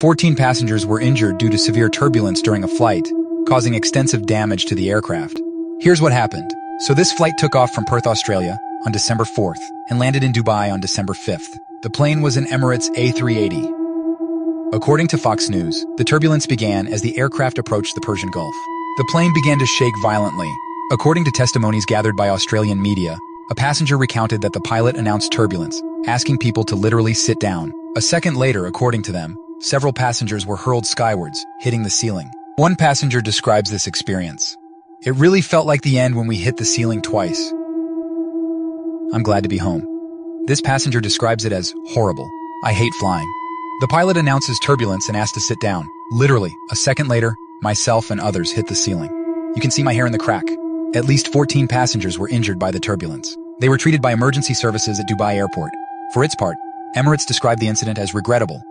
14 passengers were injured due to severe turbulence during a flight, causing extensive damage to the aircraft. Here's what happened. So this flight took off from Perth, Australia on December 4th and landed in Dubai on December 5th. The plane was an Emirates A380. According to Fox News, the turbulence began as the aircraft approached the Persian Gulf. The plane began to shake violently. According to testimonies gathered by Australian media, a passenger recounted that the pilot announced turbulence, asking people to literally sit down. A second later, according to them, several passengers were hurled skywards, hitting the ceiling. One passenger describes this experience. It really felt like the end when we hit the ceiling twice. I'm glad to be home. This passenger describes it as horrible. I hate flying. The pilot announces turbulence and asks to sit down. Literally, a second later, myself and others hit the ceiling. You can see my hair in the crack. At least 14 passengers were injured by the turbulence. They were treated by emergency services at Dubai Airport. For its part, Emirates described the incident as regrettable